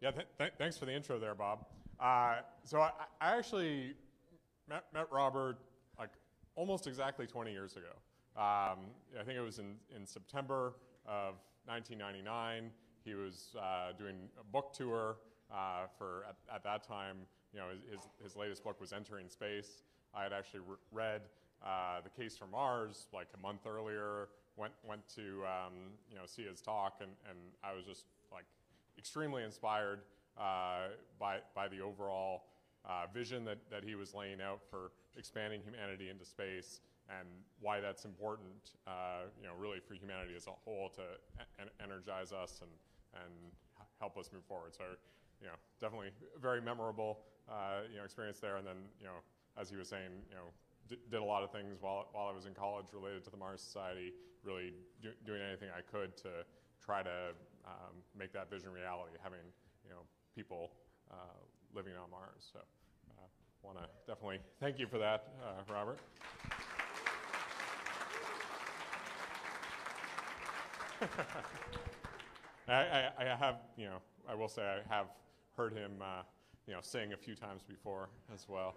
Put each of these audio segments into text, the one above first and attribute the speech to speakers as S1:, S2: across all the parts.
S1: Yeah, th- th- thanks for the intro there, Bob. Uh, so I, I actually met, met, Robert like almost exactly 20 years ago. Um, I think it was in, in September of 1999. He was uh, doing a book tour uh, for, at, at, that time, you know, his, his latest book was Entering Space. I had actually re- read uh, The Case for Mars like a month earlier, went, went to, um, you know, see his talk, and, and I was just like extremely inspired uh, by, by the overall uh, vision that, that he was laying out for expanding humanity into space and why that's important, uh, you know, really for humanity as a whole to en- energize us and, and help us move forward. So, you know, definitely a very memorable, uh, you know, experience there. And then, you know, as he was saying, you know, did a lot of things while, while I was in college related to the Mars Society, really do, doing anything I could to try to um, make that vision reality, having, you know, people uh, living on Mars. So, uh, want to definitely thank you for that, uh, Robert. I, I, I, have, you know, I will say I have heard him, uh, you know, sing a few times before as well.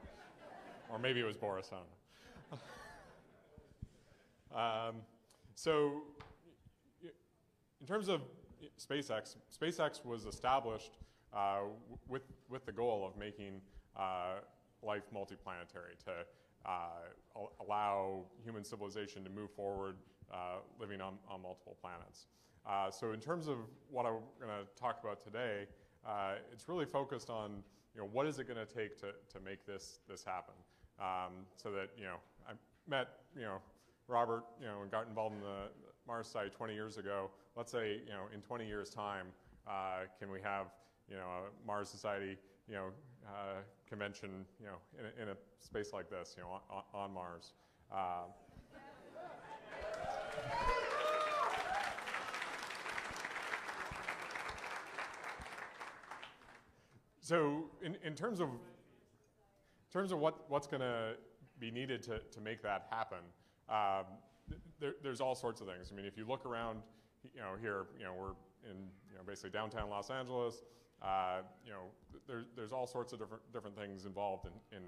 S1: or maybe it was Boris, I don't know. um, so, in terms of SpaceX, SpaceX was established uh, with, with the goal of making uh, life multiplanetary, to uh, allow human civilization to move forward uh, living on, on multiple planets. Uh, so in terms of what I'm going to talk about today, it's really focused on you know what is it going to take to, to make this this happen. Um, so that you know I met you know Robert you know and got involved in the Mars Society 20 years ago. Let's say you know in 20 years time, uh, can we have you know a Mars Society you know uh, convention you know in a, in a, space like this you know on, on Mars. Uh, So in, in terms of in terms of what, what's going to be needed to, to make that happen, um, there, there's all sorts of things. I mean, if you look around, you know, here, you know, we're in, you know, basically downtown Los Angeles. Uh, you know, there, there's all sorts of different different things involved in, in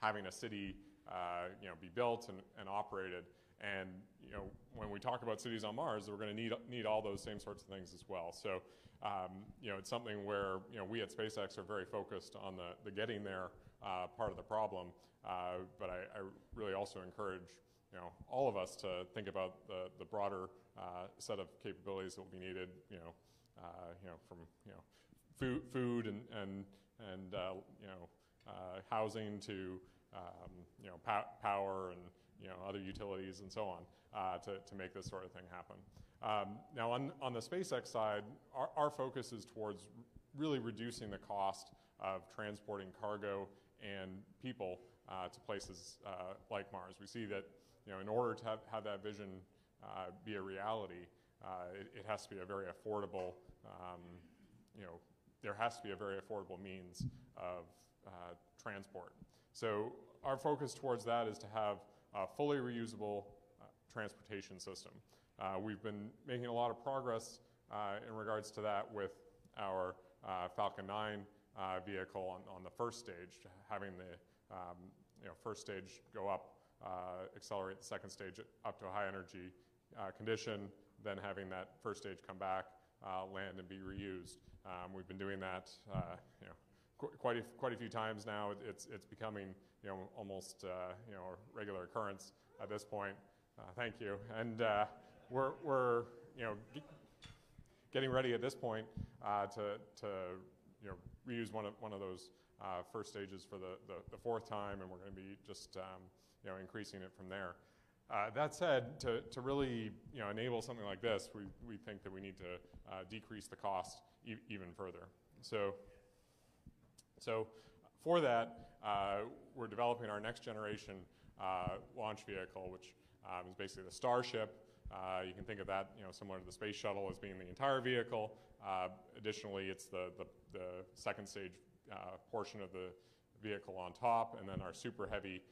S1: having a city, uh, you know, be built and, and operated. And you know, when we talk about cities on Mars, we're going to need need all those same sorts of things as well. So um, you know, it's something where you know we at SpaceX are very focused on the, the getting there uh, part of the problem. Uh, but I, I, really also encourage you know all of us to think about the, the broader uh, set of capabilities that will be needed. You know, uh, you know from you know food, food and and and uh, you know uh, housing to um, you know power and you know other utilities and so on to to make this sort of thing happen. Um, now, on, on the SpaceX side, our, our focus is towards really reducing the cost of transporting cargo and people uh, to places uh, like Mars. We see that you know, in order to have, have that vision uh, be a reality, uh, it, it, has to be a very affordable, um, you know, there has to be a very affordable means of uh, transport. So our focus towards that is to have a fully reusable uh, transportation system. We've been making a lot of progress in regards to that with our Falcon 9 uh, vehicle on, on, the first stage, having the um, you know, first stage go up, uh, accelerate the second stage up to a high energy uh, condition, then having that first stage come back, land and be reused. Um, we've been doing that you know, qu- quite, a, quite a few times now. It's, it's becoming you know, almost you know, a regular occurrence at this point. thank you. And we're, we're you know, getting ready at this point uh, to, to you know, reuse one of, one of those uh, first stages for the, the, the, fourth time, and we're going to be just um, you know, increasing it from there. Uh, that said, to, to really you know, enable something like this, we, we think that we need to uh, decrease the cost e- even further. So, so for that, uh, we're developing our next generation uh, launch vehicle, which um, is basically the Starship. Uh, you can think of that, you know, similar to the space shuttle as being the entire vehicle. Uh, additionally, it's the, the, the second stage portion of the vehicle on top, and then our super heavy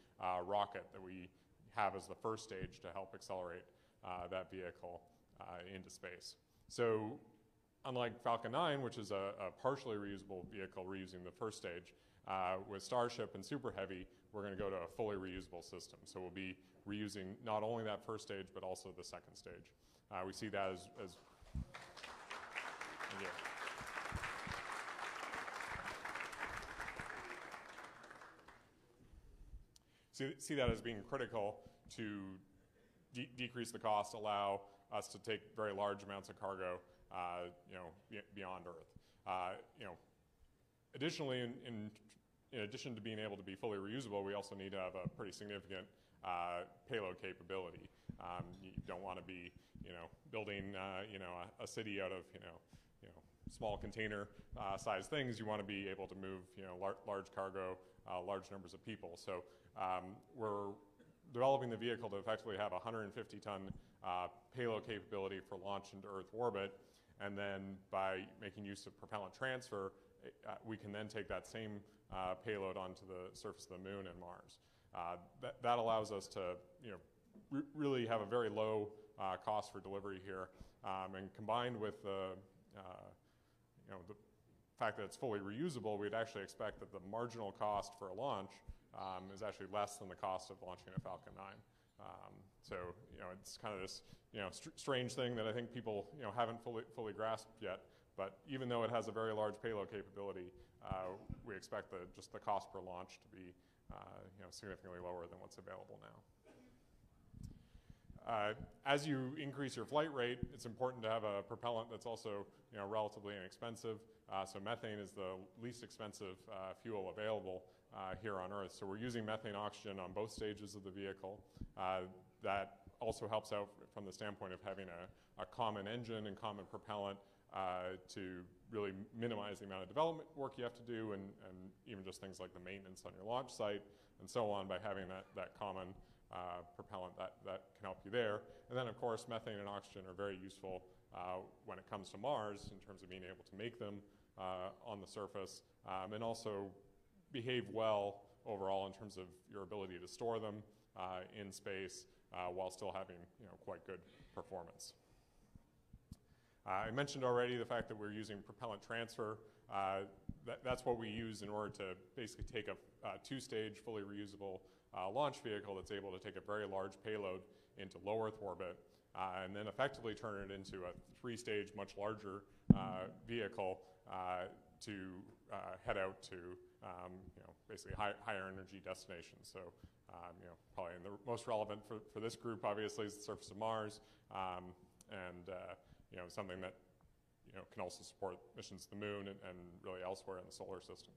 S1: rocket that we have as the first stage to help accelerate uh, that vehicle uh, into space. So unlike Falcon 9, which is a, a partially reusable vehicle reusing the first stage, uh, with Starship and Super Heavy, we're going to go to a fully reusable system. So we'll be reusing not only that first stage, but also the second stage. Uh, we see that as, as yeah. See, see that as being critical to de decrease the cost, allow us to take very large amounts of cargo, uh, you know, beyond Earth. Uh, you know, additionally, in, in, in, addition to being able to be fully reusable, we also need to have a pretty significant uh, payload capability. Um, you don't want to be, you know, building, uh, you know, a, a, city out of, you know, you know, small container uh, size things. You want to be able to move, you know, lar large cargo, uh, large numbers of people. So um, we're developing the vehicle to effectively have 150 ton uh, payload capability for launch into Earth orbit. And then by making use of propellant transfer, uh, we can then take that same uh, payload onto the surface of the moon and Mars. Uh, that, that allows us to you know, really have a very low cost for delivery here. Um, and combined with the, uh, know, the fact that it's fully reusable, we'd actually expect that the marginal cost for a launch um, is actually less than the cost of launching a Falcon 9. Um, so, you know, it's kind of this, you know, str strange thing that I think people, you know, haven't fully, fully grasped yet. But even though it has a very large payload capability, uh, we expect the, just the cost per launch to be, uh, you know, significantly lower than what's available now. Uh, as you increase your flight rate, it's important to have a propellant that's also you know, relatively inexpensive. Uh, so methane is the least expensive uh, fuel available uh, here on Earth. So we're using methane oxygen on both stages of the vehicle. Uh, that also helps out from the standpoint of having a, a common engine and common propellant uh, to really minimize the amount of development work you have to do and, and, even just things like the maintenance on your launch site and so on by having that, that common uh, propellant that, that can help you there. And then, of course, methane and oxygen are very useful uh, when it comes to Mars in terms of being able to make them uh, on the surface um, and also behave well overall in terms of your ability to store them uh, in space uh, while still having you know, quite good performance. I mentioned already the fact that we're using propellant transfer. That, that's what we use in order to basically take a two-stage fully reusable uh, launch vehicle that's able to take a very large payload into low Earth orbit uh, and then effectively turn it into a three-stage, much larger uh, vehicle uh, to uh, head out to, um, you know, basically high, higher energy destinations. So, um, you know, probably the most relevant for, for this group, obviously, is the surface of Mars, um, and uh, you know, something that you know can also support missions to the moon and, and really elsewhere in the solar system.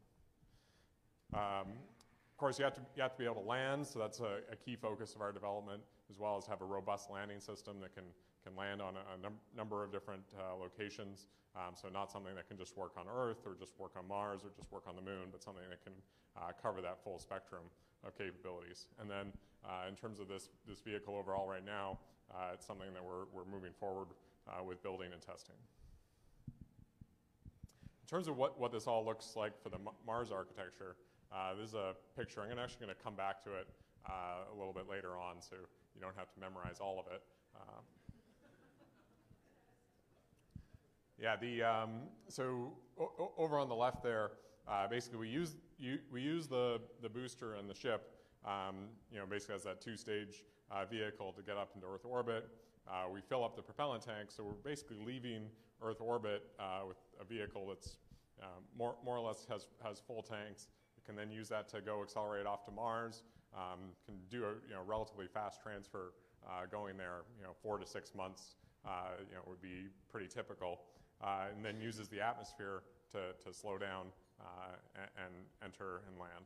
S1: Of course, you have to, you have to be able to land, so that's a, a, key focus of our development, as well as have a robust landing system that can, can land on a, a num number of different uh, locations. Um, so not something that can just work on Earth or just work on Mars or just work on the moon, but something that can uh, cover that full spectrum of capabilities. And then uh, in terms of this, this vehicle overall right now, uh, it's something that we're, we're moving forward uh, with building and testing. In terms of what, what this all looks like for the Mars architecture, uh, this is a picture. I'm actually going to come back to it uh, a little bit later on, so you don't have to memorize all of it. Uh, yeah, the um, so over on the left there, uh, basically we use you, we use the the booster and the ship, um, you know, basically as that two-stage uh, vehicle to get up into Earth orbit. Uh, we fill up the propellant tank, so we're basically leaving Earth orbit with a vehicle that's more more or less has has full tanks can then use that to go accelerate off to Mars, um, can do a you know, relatively fast transfer uh, going there, you know, four to six months, uh, you know, would be pretty typical, uh, and then uses the atmosphere to, to slow down uh, and, and, enter and land.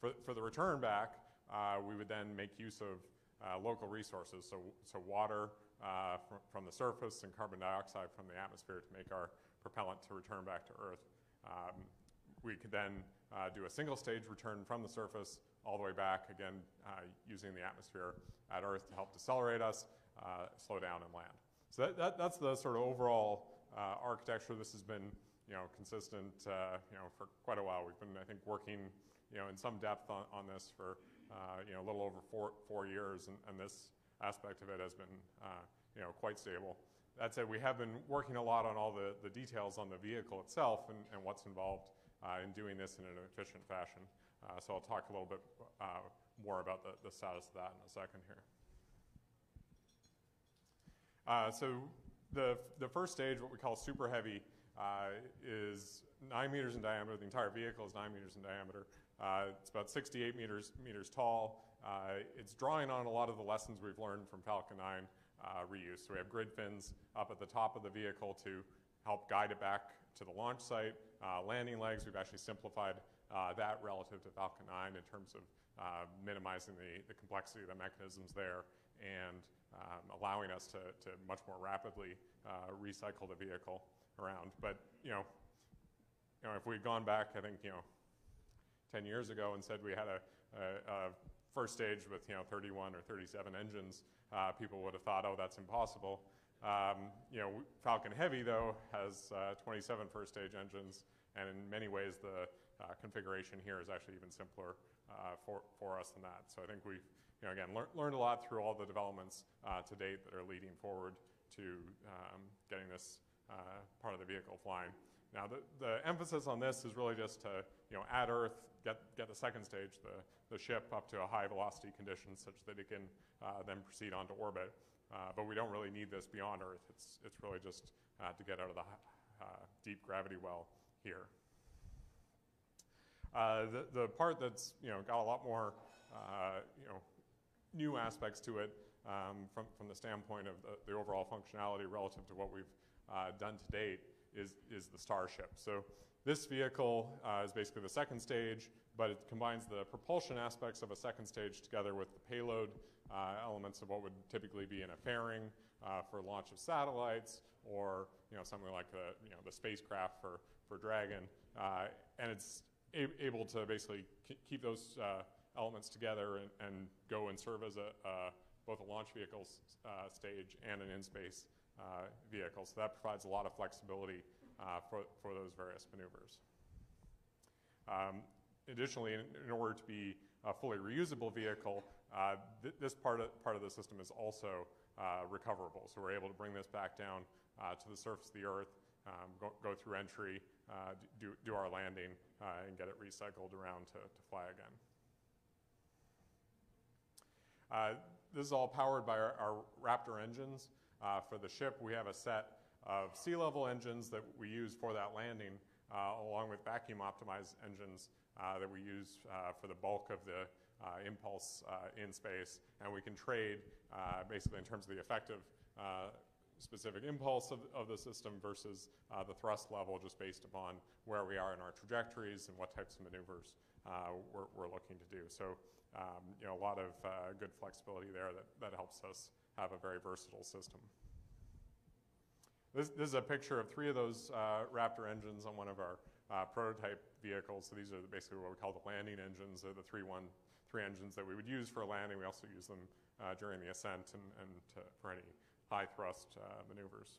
S1: For, for the return back, uh, we would then make use of uh, local resources, so, so water fr from the surface and carbon dioxide from the atmosphere to make our propellant to return back to Earth. Um, we could then uh, do a single stage return from the surface all the way back, again, uh, using the atmosphere at Earth to help decelerate us, uh, slow down, and land. So that, that, that's the sort of overall uh, architecture. This has been you know, consistent uh, you know, for quite a while. We've been, I think, working you know, in some depth on, on this for uh, you know, a little over four, four years, and, and this aspect of it has been you know, quite stable. that said, we have been working a lot on all the, the details on the vehicle itself and, and what's involved uh, in doing this in an efficient fashion. Uh, so I'll talk a little bit uh, more about the, the status of that in a second here. Uh, so the, the first stage, what we call super heavy, uh, is nine meters in diameter. The entire vehicle is nine meters in diameter. Uh, it's about 68 meters, meters tall. It's drawing on a lot of the lessons we've learned from Falcon 9 uh, reuse. So we have grid fins up at the top of the vehicle to help guide it back to the launch site. Uh, landing legs, we've actually simplified uh, that relative to Falcon 9 in terms of uh, minimizing the, the complexity of the mechanisms there and um, allowing us to, to much more rapidly uh, recycle the vehicle around. But, you know, you know, if we'd gone back, I think, you know, 10 years ago and said we had a, a, a first stage with, you know, 31 or 37 engines, uh, people would have thought, oh, that's impossible. Um, you know, Falcon Heavy, though, has uh, 27 first stage engines, and in many ways the uh, configuration here is actually even simpler uh, for, for us than that. So I think we've, you know, again, lear learned a lot through all the developments uh, to date that are leading forward to um, getting this uh, part of the vehicle flying. Now, the, the emphasis on this is really just to, you know, add Earth, get, get the second stage, the, the ship up to a high velocity condition such that it can uh, then proceed onto orbit. Uh, but we don't really need this beyond Earth. It's, it's really just uh, to get out of the uh, deep gravity well here. Uh, the, the part that's, you know, got a lot more, you know, new aspects to it um, from, from the standpoint of the, the, overall functionality relative to what we've done to date is, is the Starship. So this vehicle uh, is basically the second stage, but it combines the propulsion aspects of a second stage together with the payload elements of what would typically be in a fairing uh, for launch of satellites or you know, something like the, you know, the spacecraft for, for Dragon. Uh, and it's able to basically keep those uh, elements together and, and, go and serve as a, both a launch vehicle uh, stage and an in-space uh, vehicle. So that provides a lot of flexibility uh, for, for those various maneuvers. Um, additionally, in, in, order to be a fully reusable vehicle, uh, th this part of, part of the system is also uh, recoverable. So we're able to bring this back down uh, to the surface of the Earth, um, go, go, through entry, uh, do, do our landing, and get it recycled around to, to fly again. this is all powered by our, our Raptor engines. Uh, for the ship, we have a set of sea level engines that we use for that landing, uh, along with vacuum optimized engines uh, that we use uh, for the bulk of the uh, impulse uh, in space. And we can trade basically in terms of the effective specific impulse of, of, the system versus the thrust level just based upon where we are in our trajectories and what types of maneuvers we're, we're, looking to do. So, um, you know, a lot of good flexibility there that, that helps us have a very versatile system. This, this is a picture of three of those uh, Raptor engines on one of our uh, prototype vehicles. So these are basically what we call the landing engines. They're the three, one, three engines that we would use for landing. We also use them uh, during the ascent and, and to, for any high thrust uh, maneuvers.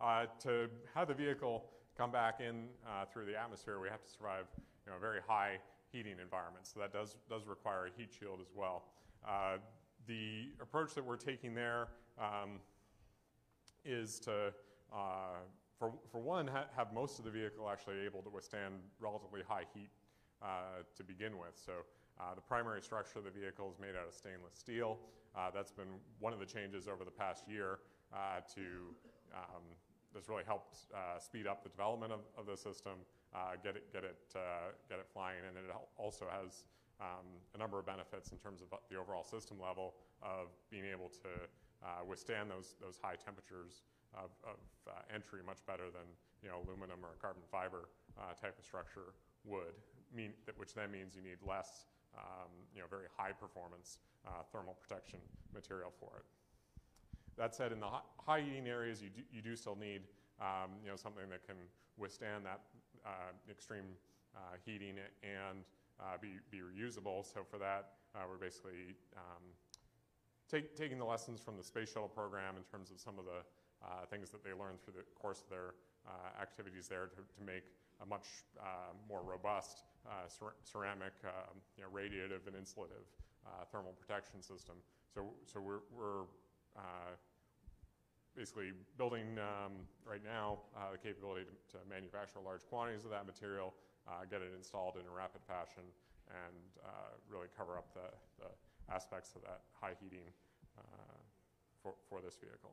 S1: Uh, to have the vehicle come back in uh, through the atmosphere, we have to survive you know, a very high heating environment. So that does, does require a heat shield as well. The approach that we're taking there um, is to, uh, for, for one, ha have most of the vehicle actually able to withstand relatively high heat uh, to begin with. So uh, the primary structure of the vehicle is made out of stainless steel. Uh, that's been one of the changes over the past year uh, to, um, that's really helped uh, speed up the development of, of the system, get it, get it, get it flying, and it also has um, a number of benefits in terms of the overall system level of being able to uh, withstand those, those high temperatures of, of uh, entry much better than you know, aluminum or carbon fiber uh, type of structure would, mean which then means you need less um, you know, very high performance uh, thermal protection material for it. That said, in the high heating areas, you do, you do still need um, you know, something that can withstand that uh, extreme uh, heating and uh, be, be reusable. So for that, uh, we're basically um, take, taking the lessons from the space shuttle program in terms of some of the uh, things that they learned through the course of their uh, activities there to, to make a much uh, more robust uh, cer ceramic, um, you know, radiative and insulative thermal protection system. So, so we're, we're basically building um, right now uh, the capability to, to, manufacture large quantities of that material, uh, get it installed in a rapid fashion, and uh, really cover up the, the, aspects of that high heating uh, for, for this vehicle.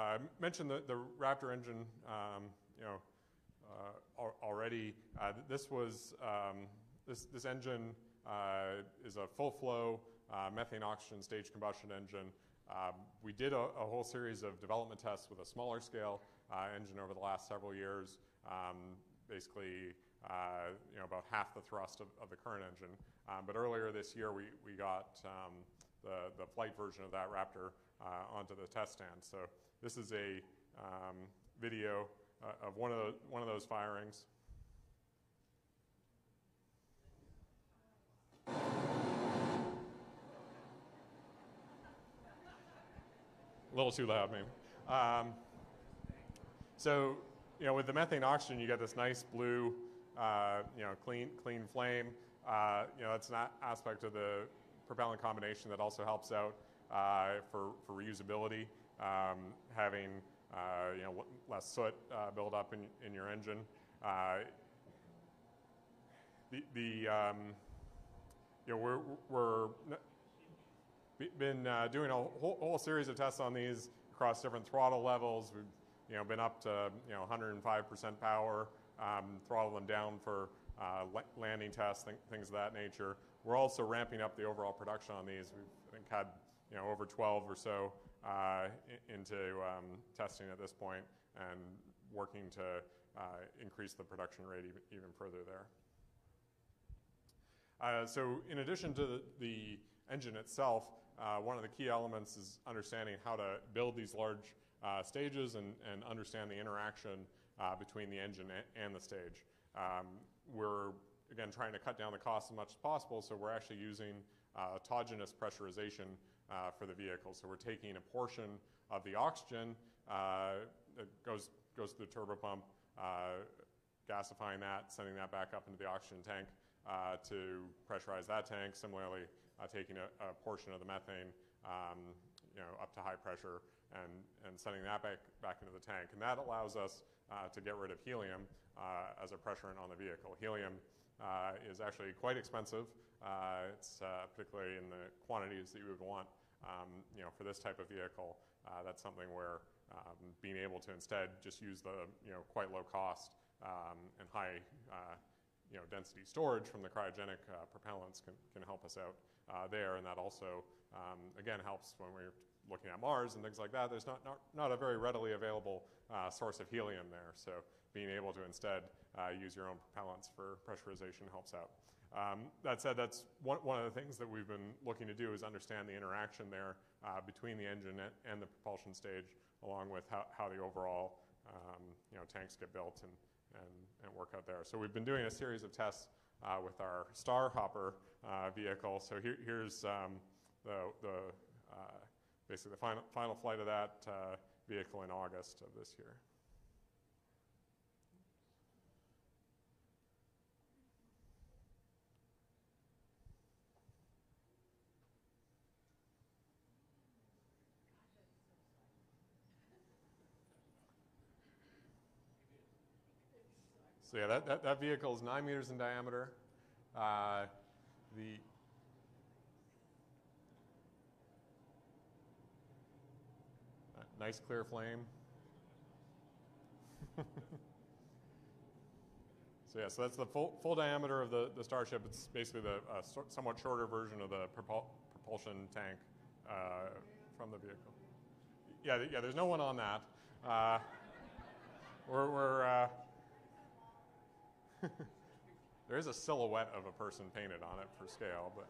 S1: I mentioned the, the Raptor engine, um, you know, already. this was um, this, this engine is a full flow uh, methane oxygen stage combustion engine. Um, we did a, a, whole series of development tests with a smaller scale uh, engine over the last several years, um, basically uh, you know, about half the thrust of, of the current engine. Um, but earlier this year, we, we got um, the, the flight version of that Raptor uh, onto the test stand. So this is a um, video uh, of one of, the, one of those firings. a little too loud, maybe. Um, so, you know, with the methane oxygen, you get this nice blue, uh, you know, clean, clean flame. Uh, you know, that's an aspect of the propellant combination that also helps out uh, for, for reusability, um, having, uh, you know, less soot uh, build up in, in your engine. Uh, the, the um, you know, we're, we're been uh, doing a whole, whole, series of tests on these across different throttle levels. We've you know, been up to you know 105% power, um, throttle them down for uh, landing tests, th things of that nature. We're also ramping up the overall production on these. We've I think had you know over 12 or so uh, into um, testing at this point, and working to uh, increase the production rate even, even further there. Uh, so in addition to the, the engine itself, one of the key elements is understanding how to build these large stages and, and, understand the interaction between the engine and the stage. Um, we're, again, trying to cut down the cost as much as possible, so we're actually using uh, autogenous pressurization uh, for the vehicle. So we're taking a portion of the oxygen uh, that goes, goes through the turbo pump, gasifying that, sending that back up into the oxygen tank to pressurize that tank. Similarly, uh, taking a, a, portion of the methane um, you know, up to high pressure and, and sending that back, back into the tank. And that allows us uh, to get rid of helium uh, as a pressurant on the vehicle. Helium uh, is actually quite expensive. Uh, it's uh, particularly in the quantities that you would want um, you know, for this type of vehicle. that's something where um, being able to instead just use the you know, quite low cost um, and high you know, density storage from the cryogenic propellants can, can help us out uh, there, and that also, um, again, helps when we're looking at Mars and things like that. There's not, not, not a very readily available uh, source of helium there, so being able to instead uh, use your own propellants for pressurization helps out. Um, that said, that's one, one of the things that we've been looking to do is understand the interaction there uh, between the engine and the propulsion stage, along with how, how the overall um, you know, tanks get built and, and, and work out there. So we've been doing a series of tests uh, with our Starhopper uh, vehicle. So here, here's um, the, the uh, basically the final, final flight of that uh, vehicle in August of this year. So yeah, that, that, that, vehicle is nine meters in diameter. Uh, the nice clear flame. so yeah, so that's the full, full diameter of the, the Starship. It's basically the uh, so, somewhat shorter version of the propul propulsion tank uh, from the vehicle. Yeah, yeah. There's no one on that. Uh, we're, we're uh, there is a silhouette of a person painted on it for scale, but.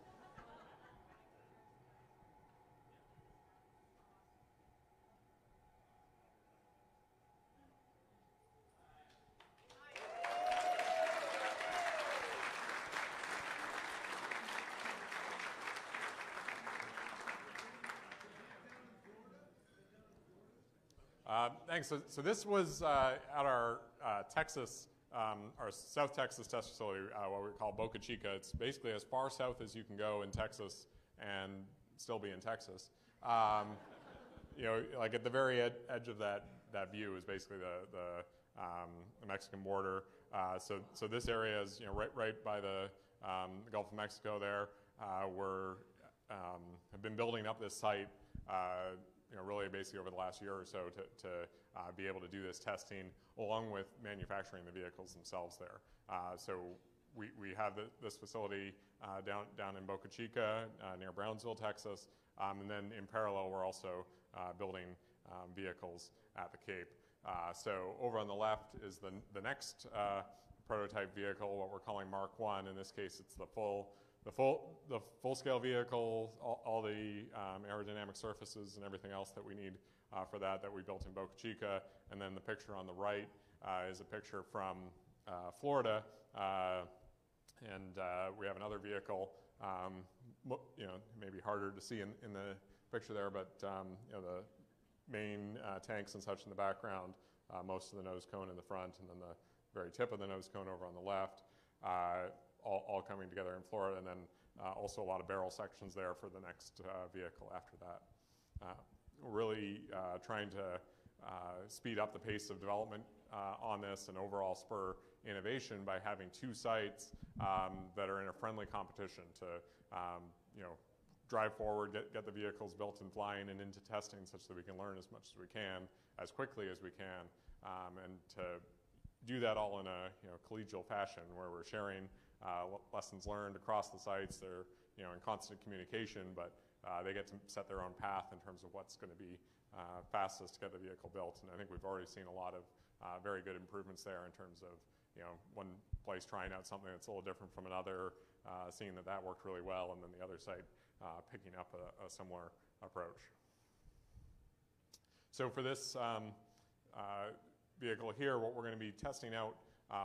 S1: Uh, thanks. So, so, this was uh, at our uh, Texas um, our South Texas test facility, uh, what we call Boca Chica. It's basically as far south as you can go in Texas and still be in Texas. Um, you know, like at the very ed- edge of that, that view is basically the, the, um, the Mexican border. Uh, so, so this area is you know right, right by the, um, Gulf of Mexico. There, uh, we're um, have been building up this site. Uh, you know, really basically over the last year or so to, to uh, be able to do this testing along with manufacturing the vehicles themselves there. Uh, so we, we have the, this facility uh, down, down in Boca Chica uh, near Brownsville, Texas. Um, and then in parallel, we're also uh, building um, vehicles at the Cape. Uh, so over on the left is the, the next prototype vehicle, what we're calling Mark 1. In this case, it's the full the full, the full-scale vehicle, all, all the um, aerodynamic surfaces and everything else that we need uh, for that that we built in Boca Chica. And then the picture on the right uh, is a picture from uh, Florida. Uh, and uh, we have another vehicle, um, you know, maybe harder to see in, in the picture there, but um, you know, the main uh, tanks and such in the background, most of the nose cone in the front, and then the very tip of the nose cone over on the left all, all coming together in Florida, and then uh, also a lot of barrel sections there for the next uh, vehicle after that. Uh, really trying to speed up the pace of development on this and overall spur innovation by having two sites um, that are in a friendly competition to um, you know, drive forward, get, get the vehicles built and flying and into testing such that we can learn as much as we can, as quickly as we can, um, and to do that all in a you know, collegial fashion where we're sharing lessons learned across the sites. They're you know in constant communication, but uh, they get to set their own path in terms of what's going to be uh, fastest to get the vehicle built. And I think we've already seen a lot of uh, very good improvements there in terms of you know one place trying out something that's a little different from another, uh, seeing that that worked really well, and then the other site uh, picking up a, a, similar approach. So for this um, vehicle here, what we're going to be testing out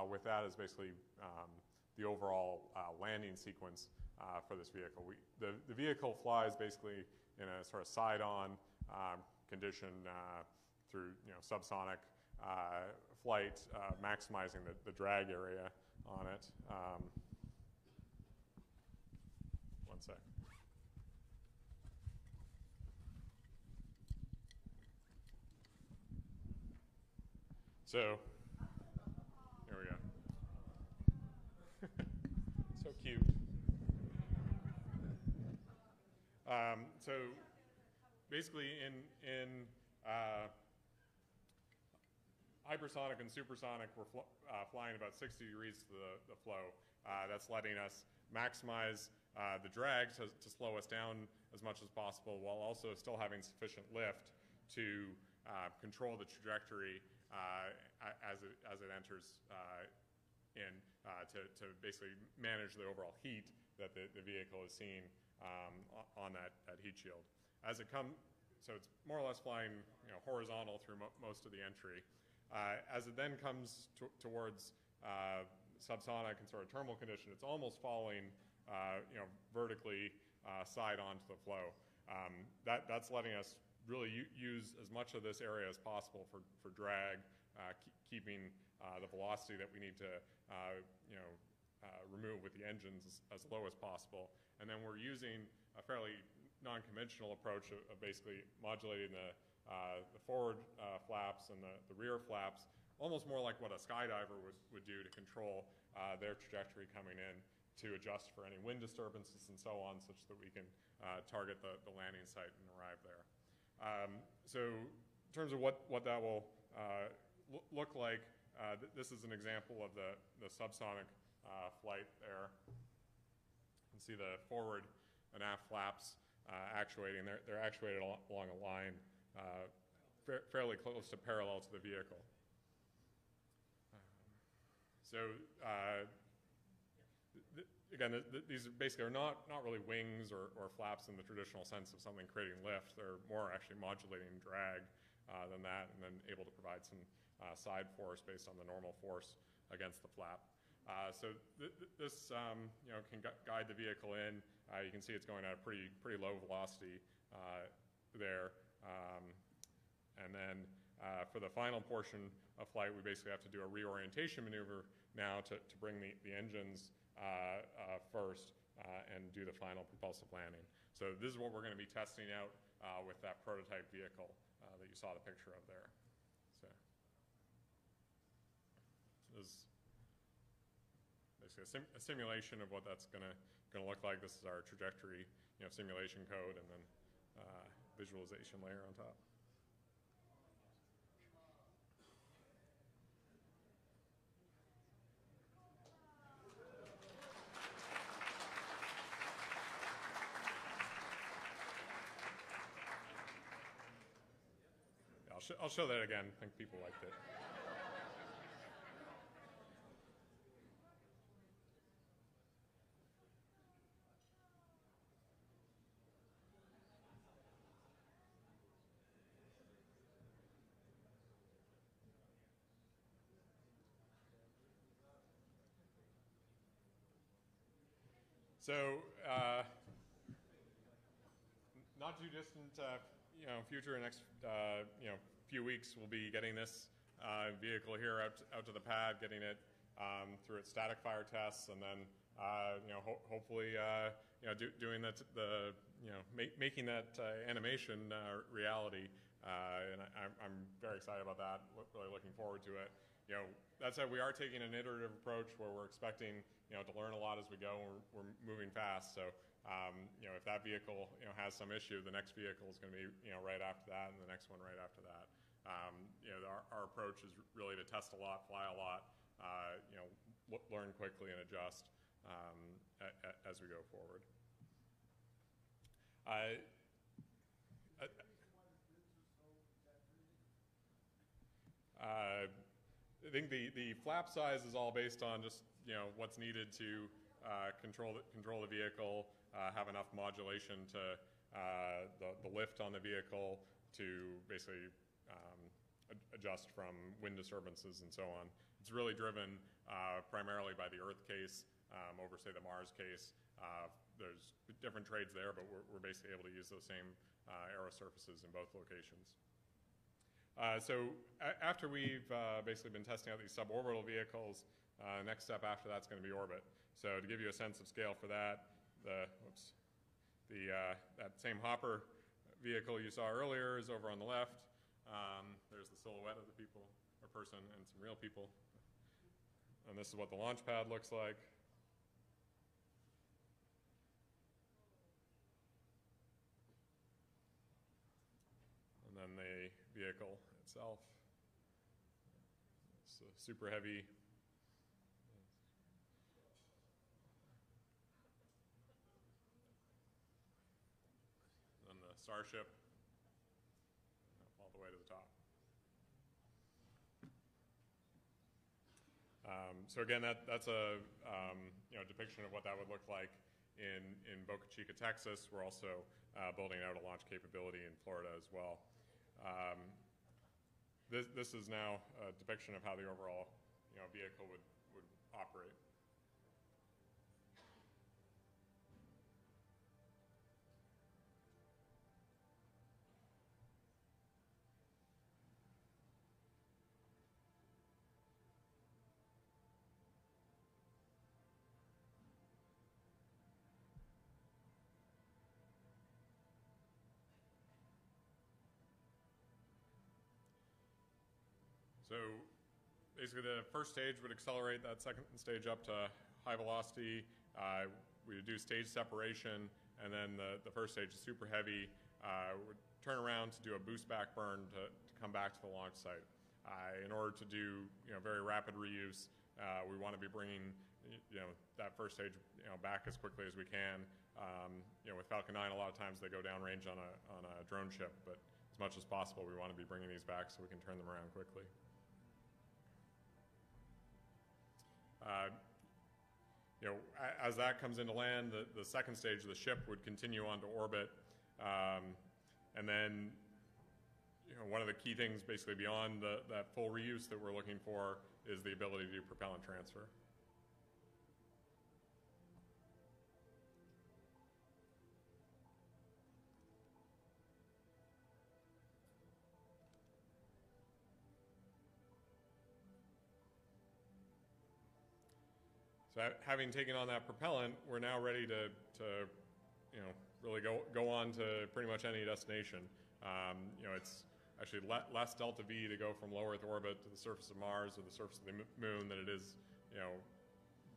S1: with that is basically um, the overall uh, landing sequence uh, for this vehicle. We, the, the vehicle flies basically in a sort of side-on um, condition uh, through you know, subsonic uh, flight, uh, maximizing the, the drag area on it. Um, one sec. So Um, so basically, in in uh, hypersonic and supersonic, we're fl uh, flying about 60 degrees to the, the flow. Uh, that's letting us maximize uh, the drag to, to, slow us down as much as possible while also still having sufficient lift to uh, control the trajectory uh, as, it, as it enters in to, to basically manage the overall heat that the, the vehicle is seeing um, on that, that heat shield. As it comes, so it's more or less flying you know, horizontal through mo most of the entry. Uh, as it then comes to towards uh, subsonic and sort of terminal condition, it's almost falling uh, you know, vertically uh, side onto the flow. Um, that, that's letting us really use as much of this area as possible for, for drag, uh, keeping uh, the velocity that we need to you know, remove with the engines as, as low as possible. And then we're using a fairly non-conventional approach of, of, basically modulating the, uh, the forward uh, flaps and the, the, rear flaps, almost more like what a skydiver would, would do to control uh, their trajectory coming in to adjust for any wind disturbances and so on such that we can uh, target the, the landing site and arrive there. Um, so in terms of what, what that will uh, look like, uh, th this is an example of the, the subsonic flight there You can see the forward and aft flaps uh, actuating. They're, they're actuated al along a line uh, fa fairly close to parallel to the vehicle. Um, so uh, th again, th th these basically are not, not really wings or, or flaps in the traditional sense of something creating lift. They're more actually modulating drag uh, than that and then able to provide some uh, side force based on the normal force against the flap. Uh, so th th this um, you know, can gu guide the vehicle in. Uh, you can see it's going at a pretty, pretty low velocity uh, there. Um, and then uh, for the final portion of flight, we basically have to do a reorientation maneuver now to, to bring the, the engines uh, first and do the final propulsive landing. So this is what we're going to be testing out with that prototype vehicle that you saw the picture of there. So this is basically a, sim a simulation of what that's going to going to look like. This is our trajectory, you know, simulation code, and then uh, visualization layer on top. I'll, I'll show that again. I think people liked it. So, uh, not too distant, uh, you know, future, next, uh, you know, few weeks, we'll be getting this uh, vehicle here out to, out to the pad, getting it um, through its static fire tests, and then, uh, you know, ho hopefully, uh, you know, do, doing that, the, you know, ma making that animation reality. and I, I'm very excited about that. Really looking forward to it. You know, that said, we are taking an iterative approach where we're expecting you know, to learn a lot as we go. We're, we're moving fast, so um, you know, if that vehicle you know has some issue, the next vehicle is going to be you know right after that, and the next one right after that. Um, you know, our, our, approach is really to test a lot, fly a lot, uh, you know, learn quickly and adjust um, as we go forward. Uh, uh, I think the, the flap size is all based on just you know, what's needed to uh, control, the, control the vehicle, uh, have enough modulation to uh, the, the lift on the vehicle to basically um, adjust from wind disturbances and so on. It's really driven uh, primarily by the Earth case um, over, say, the Mars case. Uh, there's different trades there, but we're, we're, basically able to use those same uh, aero surfaces in both locations. Uh, so after we've uh, basically been testing out these suborbital vehicles, uh, next step after that's going to be orbit. So to give you a sense of scale for that, the, whoops, the, uh, that same hopper vehicle you saw earlier is over on the left. Um, there's the silhouette of the people, or person, and some real people. And this is what the launch pad looks like. And then the vehicle itself. It's a super heavy Then the Starship all the way to the top. Um, so again, that, that's a um, you know, depiction of what that would look like in, in Boca Chica, Texas. We're also uh, building out a launch capability in Florida as well. Um, this, this is now a depiction of how the overall you know, vehicle would, would operate. So basically the first stage would accelerate that second stage up to high velocity. Uh, we would do stage separation, and then the, the first stage is super heavy. Uh, would turn around to do a boost back burn to, to come back to the launch site. Uh, in order to do you know very rapid reuse, uh, we want to be bringing you know that first stage you know back as quickly as we can. Um, you know with Falcon 9, a lot of times they go downrange on a on a drone ship, but as much as possible, we want to be bringing these back so we can turn them around quickly. Uh, you know, as that comes into land, the, the second stage of the ship would continue onto orbit. Um, and then, you know, one of the key things basically beyond the, that full reuse that we're looking for is the ability to do propellant transfer. So having taken on that propellant, we're now ready to, to you know, really go, go on to pretty much any destination. Um, you know, it's actually le- less delta V to go from low Earth orbit to the surface of Mars or the surface of the moon than it is, you know,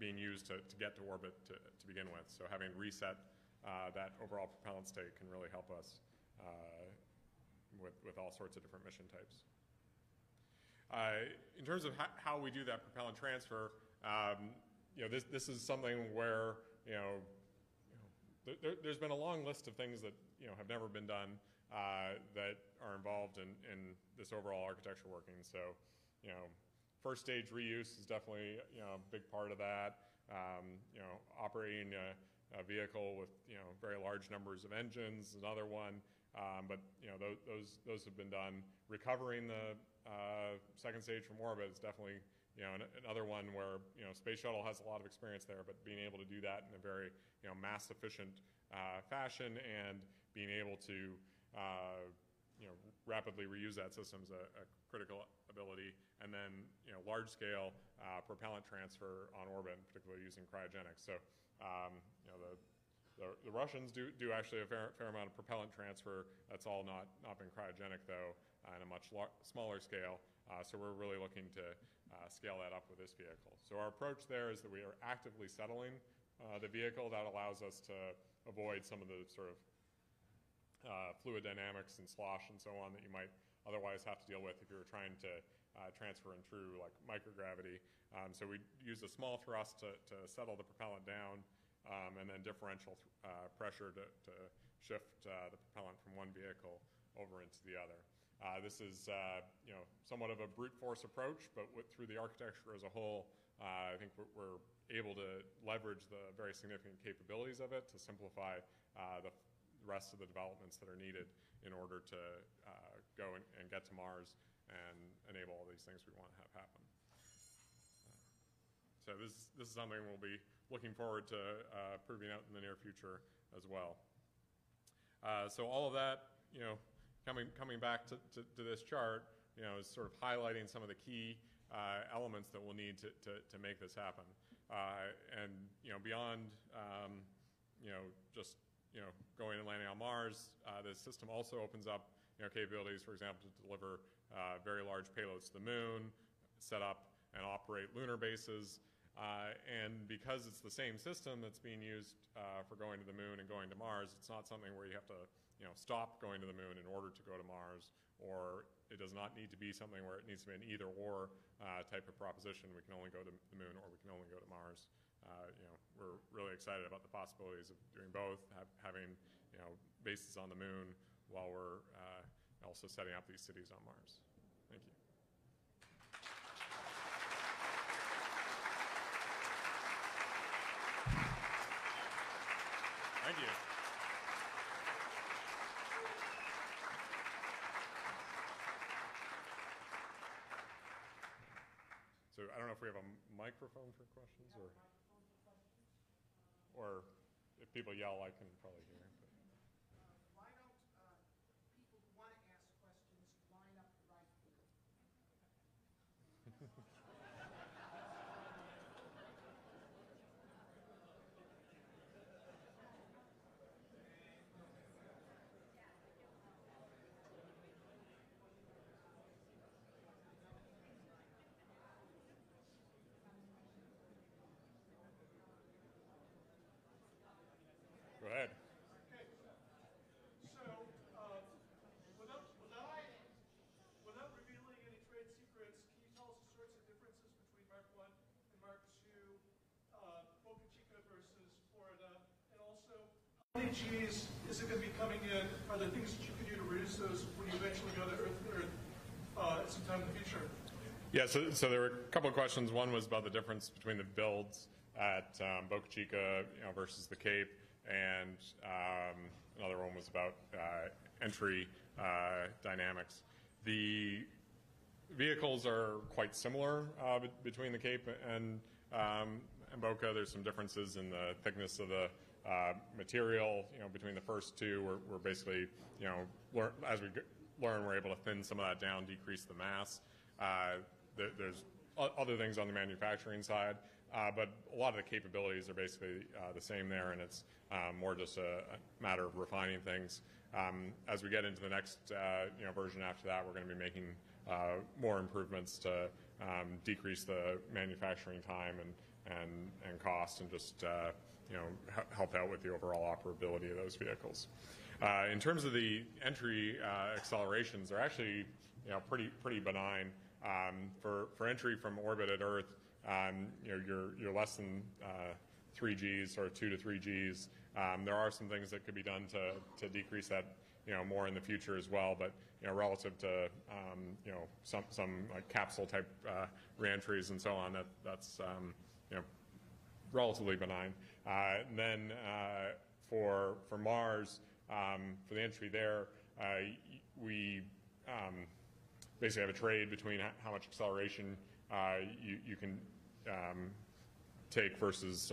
S1: being used to, to get to orbit to, to begin with. So having reset uh, that overall propellant state can really help us uh, with, with all sorts of different mission types. Uh, in terms of ho- how we do that propellant transfer, um, you know, this, this is something where, you know, there, there's been a long list of things that, you know, have never been done uh, that are involved in, in this overall architecture working. So, you know, first stage reuse is definitely, you know, a big part of that. Um, you know, operating a, a, vehicle with, you know, very large numbers of engines another one. Um, but, you know, those, those, those have been done. Recovering the uh, second stage from orbit is definitely you know, another one where you know space shuttle has a lot of experience there, but being able to do that in a very you know mass efficient uh, fashion and being able to uh, you know rapidly reuse that system is a, a, critical ability. And then you know large scale uh, propellant transfer on orbit, particularly using cryogenics. So um, you know the the, the, Russians do, do actually a fair, fair, amount of propellant transfer. That's all not, not been cryogenic, though, on a much smaller scale. Uh, so we're really looking to uh, scale that up with this vehicle. So our approach there is that we are actively settling uh, the vehicle. That allows us to avoid some of the sort of uh, fluid dynamics and slosh and so on that you might otherwise have to deal with if you were trying to uh, transfer in true like microgravity. Um, so we use a small thrust to, to settle the propellant down um, and then differential uh, pressure to, to shift uh, the propellant from one vehicle over into the other. Uh, this is, uh, you know, somewhat of a brute force approach, but with, through the architecture as a whole, uh, I think we're, we're, able to leverage the very significant capabilities of it to simplify uh, the rest of the developments that are needed in order to go and, and, get to Mars and enable all these things we want to have happen. so this, this is something we'll be looking forward to uh, proving out in the near future as well. so all of that, you know, coming, coming back to, to, to, this chart, you know, is sort of highlighting some of the key uh, elements that we'll need to, to, to make this happen. Uh, and, you know, beyond, um, you know, just, you know, going and landing on Mars, uh, the system also opens up, you know, capabilities, for example, to deliver uh, very large payloads to the moon, set up and operate lunar bases, uh, and because it's the same system that's being used uh, for going to the moon and going to Mars, it's not something where you have to you know, stop going to the moon in order to go to Mars, or it does not need to be something where it needs to be an either or uh, type of proposition. We can only go to the moon or we can only go to Mars. Uh, you know, we're really excited about the possibilities of doing both, have, having you know bases on the moon while we're uh, also setting up these cities on Mars. Thank you. Thank you. So I don't know if we have a microphone for questions or, or if people yell, I can probably hear. But.
S2: why don't uh, people who want to ask questions line up right here?
S1: Go ahead.
S3: Okay. So, uh, without, without, without revealing any trade secrets, can you tell us the sorts of differences between Mark 1 and Mark 2, uh, Boca Chica versus Florida? And also, how is it going to be coming in? Are there things that you can do to reduce those when you eventually go to Earth, Earth uh, at some time in the future?
S1: Yeah, so, so there were a couple of questions. One was about the difference between the builds at um, Boca Chica you know, versus the Cape and um, another one was about uh, entry uh, dynamics. The vehicles are quite similar uh, between the Cape and, um, and Boca. There's some differences in the thickness of the uh, material. You know, between the first two, we're, we're basically, you know, as we learn, we're able to thin some of that down, decrease the mass. Uh, there's other things on the manufacturing side. uh, but a lot of the capabilities are basically uh, the same there, and it's um, more just a, a matter of refining things. Um, as we get into the next uh, you know version after that, we're going to be making uh, more improvements to um, decrease the manufacturing time and and and cost, and just uh, you know help out with the overall operability of those vehicles. Uh, in terms of the entry uh, accelerations, they're actually you know pretty pretty benign. Um, for for entry from orbit at Earth, um, you know you're you're less than uh, three Gs or two to three Gs. Um, there are some things that could be done to to decrease that you know more in the future as well, but you know relative to um, you know some some like capsule type uh, reentries and so on, that that's um, you know relatively benign. Uh, and then uh, for for Mars, um, for the entry there, uh, we um, basically have a trade between how much acceleration you you can um, take versus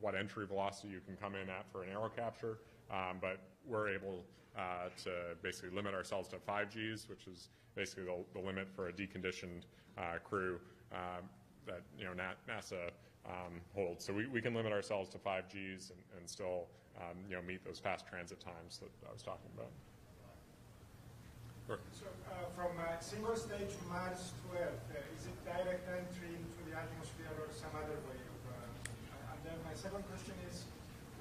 S1: what entry velocity you can come in at for an aero capture. Um, but we're able uh, to basically limit ourselves to 5 Gs, which is basically the, the limit for a deconditioned uh, crew um, that you know Na- NASA um, holds. So we, we can limit ourselves to 5 Gs and, and still um, you know meet those fast transit times that I was talking about. Sure.
S4: So uh, from uh, single stage Mars to Earth, uh, is it direct entry into the atmosphere or some other way? Of, uh, and then my second question is,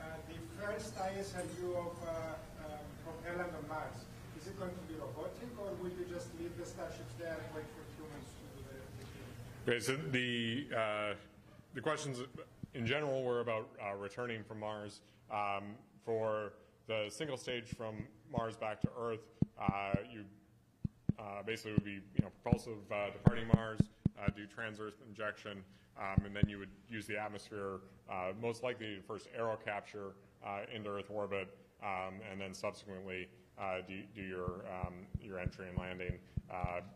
S4: uh, the first ISRU of uh, um, propellant on Mars, is it going to be robotic or will you just leave the starships there and wait for humans to do the, the?
S1: Okay, so the, uh, the questions in general were about uh, returning from Mars. Um, for the single stage from Mars back to Earth, uh, you uh, basically would be you know, propulsive uh, departing Mars, uh, do trans-Earth injection, um, and then you would use the atmosphere, uh, most likely first aero capture into Earth orbit, um, and then subsequently do, do your, um, your entry and landing.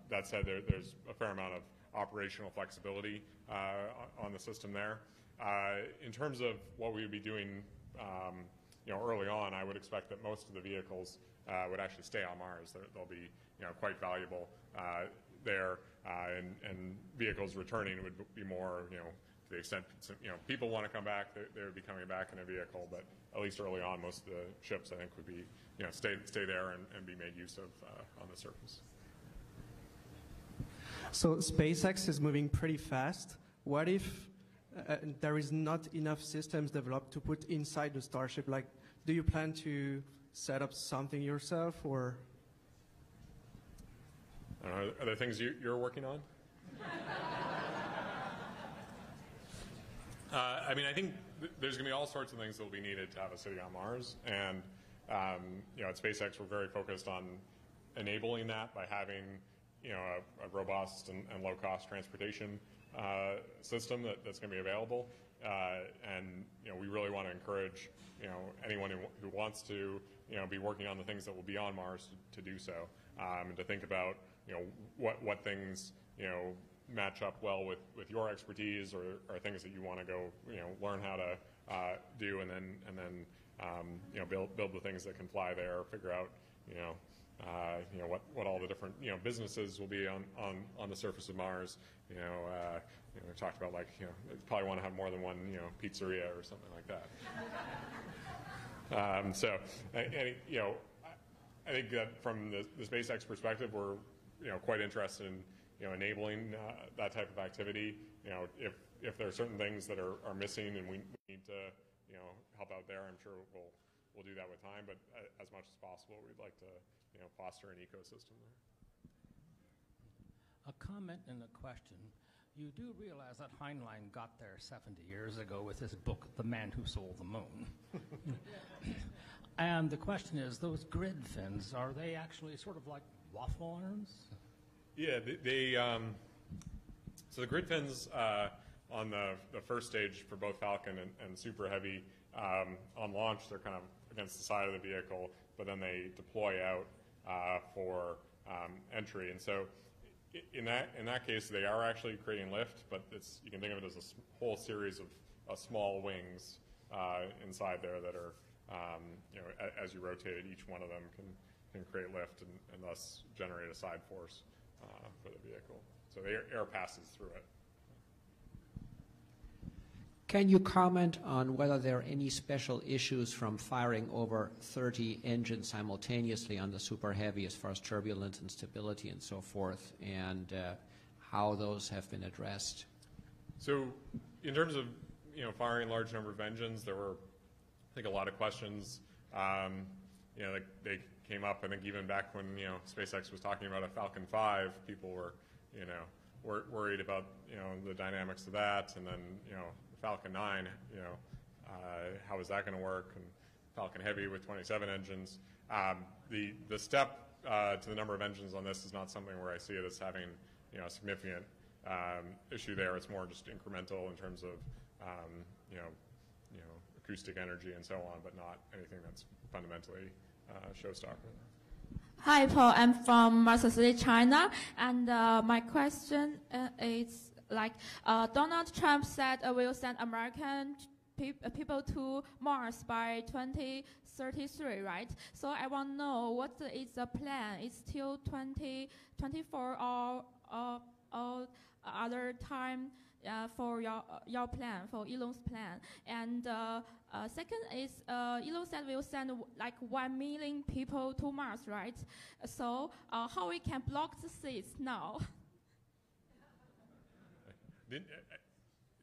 S1: That said, there, there's a fair amount of operational flexibility uh, on the system there. Uh, in terms of what we would be doing um, you know, early on, I would expect that most of the vehicles uh, would actually stay on Mars. They're, they'll be, you know, quite valuable uh, there, uh, and, and vehicles returning would be more, you know, to the extent, you know, people want to come back, they, they would be coming back in a vehicle, but at least early on, most of the ships, I think, would be, you know, stay, stay there and, and be made use of uh, on the surface.
S5: So SpaceX is moving pretty fast. What if uh, there is not enough systems developed to put inside the Starship? Like, do you plan to set up something yourself, or
S1: I don't know, are there things you, you're working on? Uh, I mean, I think th- there's going to be all sorts of things that will be needed to have a city on Mars, and um, you know, at SpaceX, we're very focused on enabling that by having you know a, a robust and, and low-cost transportation uh, system that, that's going to be available, uh, and you know, we really want to encourage you know anyone who, who wants to you know be working on the things that will be on Mars to, to do so, um, and to think about you know what what things you know match up well with, with your expertise or, or things that you want to go you know learn how to uh, do and then and then um, you know build build the things that can fly there figure out you know uh, you know what, what all the different you know businesses will be on, on, on the surface of Mars you know, uh, you know we talked about like you know probably want to have more than one you know pizzeria or something like that um, so and, you know I, I think that from the, the SpaceX perspective we're you know quite interested in you know, enabling uh, that type of activity. You know, if if there are certain things that are, are missing and we, we need to, you know, help out there, I'm sure we'll we'll do that with time. But uh, as much as possible, we'd like to, you know, foster an ecosystem there.
S6: A comment and a question. You do realize that Heinlein got there 70 years ago with his book, The Man Who Sold the Moon. and the question is, those grid fins, are they actually sort of like waffle irons?
S1: Yeah, they, they um, so the grid fins uh, on the, the first stage for both Falcon and, and Super Heavy um, on launch, they're kind of against the side of the vehicle, but then they deploy out for um, entry. And so in that in that case, they are actually creating lift, but it's you can think of it as a whole series of, of small wings uh, inside there that are um, you know a, as you rotate it, each one of them can can create lift and, and thus generate a side force uh, for the vehicle. So the air, air passes through it.
S7: Can you comment on whether there are any special issues from firing over 30 engines simultaneously on the Super Heavy as far as turbulence and stability and so forth, and uh, how those have been addressed?
S1: So, in terms of you know firing large number of engines, there were I think a lot of questions. Um, you know, they, they came up. I think even back when you know SpaceX was talking about a Falcon 5, people were you know wor- worried about you know the dynamics of that, and then you know Falcon 9, you know, uh, how is that going to work? And Falcon Heavy with 27 engines. Um, the the step uh, to the number of engines on this is not something where I see it as having you know a significant um, issue there. It's more just incremental in terms of um, you know you know acoustic energy and so on, but not anything that's fundamentally uh, showstopper.
S8: Hi, Paul. I'm from City, China, and uh, my question uh, is like uh, Donald Trump said uh, we'll send American pe- uh, people to Mars by 2033, right? So I want to know what is the plan? Is till 2024 or or, or other time? Uh, for your uh, your plan, for Elon's plan, and uh, uh second is uh, Elon said we'll send like one million people to Mars, right? So how we can block the seats now?
S1: Didn't, uh,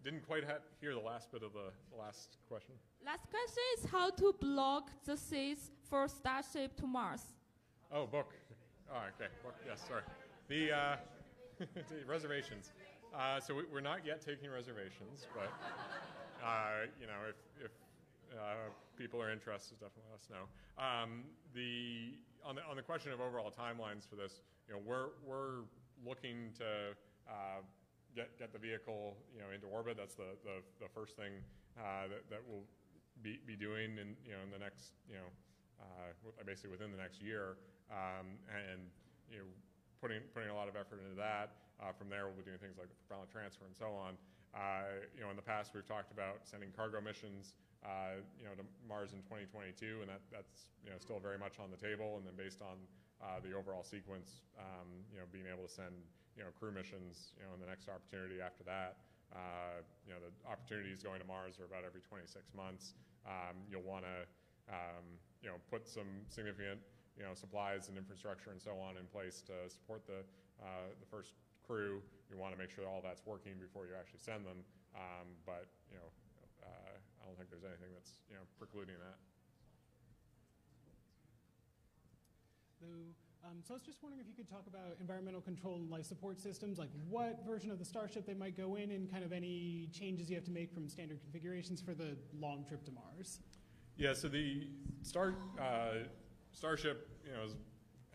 S1: didn't quite ha- hear the last bit of the, the last question.
S8: Last question is how to block the seats for Starship to Mars.
S1: Oh, book. Oh, okay. Book. Yes, sorry. The, uh, the reservations. Uh, so we, we're not yet taking reservations, but uh, you know, if, if uh, people are interested, definitely let us know. Um, the on the on the question of overall timelines for this, you know, we're we're looking to uh, get get the vehicle you know into orbit. That's the the, the first thing uh, that that we'll be, be doing in you know in the next you know uh, basically within the next year, um, and you know putting putting a lot of effort into that. Uh, from there, we'll be doing things like propellant transfer and so on. Uh, you know, in the past, we've talked about sending cargo missions, uh, you know, to Mars in 2022, and that, that's you know still very much on the table. And then based on uh, the overall sequence, um, you know, being able to send you know crew missions, you know, in the next opportunity after that. Uh, you know, the opportunities going to Mars are about every 26 months. Um, you'll want to, um, you know, put some significant, you know, supplies and infrastructure and so on in place to support the uh, the first crew. You want to make sure all that's working before you actually send them. Um, but you know, uh, I don't think there's anything that's you know precluding that.
S9: Um, so I was just wondering if you could talk about environmental control and life support systems, like what version of the Starship they might go in, and kind of any changes you have to make from standard configurations for the long trip to Mars.
S1: Yeah. So the Star uh, Starship, you know, is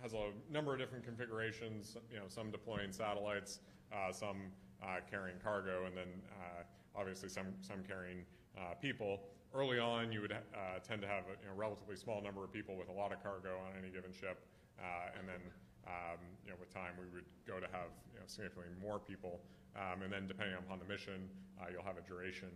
S1: has a number of different configurations, you know, some deploying satellites, uh, some uh, carrying cargo, and then uh, obviously some, some carrying uh, people. Early on, you would uh, tend to have a you know, relatively small number of people with a lot of cargo on any given ship, and then um, you know, with time, we would go to have you know, significantly more people. Um, and then depending upon the mission, you'll have a duration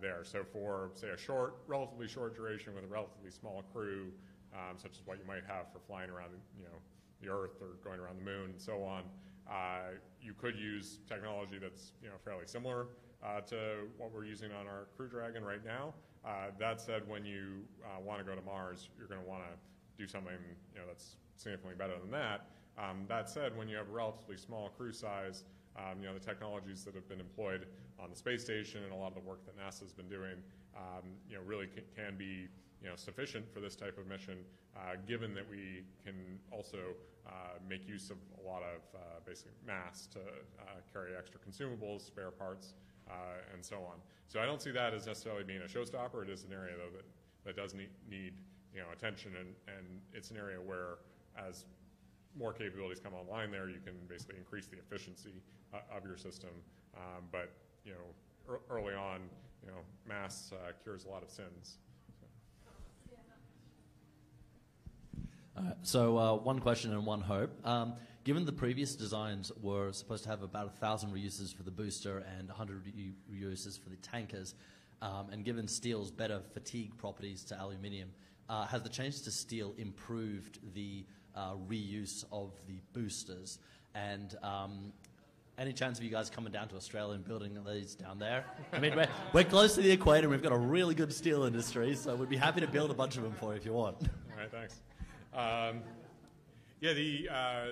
S1: there. So for, say, a short, relatively short duration with a relatively small crew, um, such as what you might have for flying around, you know, the Earth or going around the Moon and so on. Uh, you could use technology that's you know fairly similar uh, to what we're using on our Crew Dragon right now. Uh, that said, when you uh, want to go to Mars, you're going to want to do something you know that's significantly better than that. Um, that said, when you have a relatively small crew size, um, you know the technologies that have been employed on the space station and a lot of the work that NASA's been doing, um, you know, really can, can be you know, sufficient for this type of mission, uh, given that we can also uh, make use of a lot of uh, basic mass to uh, carry extra consumables, spare parts, uh, and so on. So I don't see that as necessarily being a showstopper. It is an area, though, that, that does need, need you know, attention, and, and it's an area where as more capabilities come online there, you can basically increase the efficiency uh, of your system. Um, but, you know, early on, you know, mass cures a lot of sins.
S10: Uh, so uh, one question and one hope. Um, given the previous designs were supposed to have about 1,000 reuses for the booster and 100 reuses for the tankers, um, and given steel's better fatigue properties to aluminium, uh, has the change to steel improved the uh, reuse of the boosters? And um, any chance of you guys coming down to Australia and building these down there? I mean, we're, we're close to the equator. We've got a really good steel industry, so we'd be happy to build a bunch of them for you if you want.
S1: All right, thanks. Um, yeah, the uh,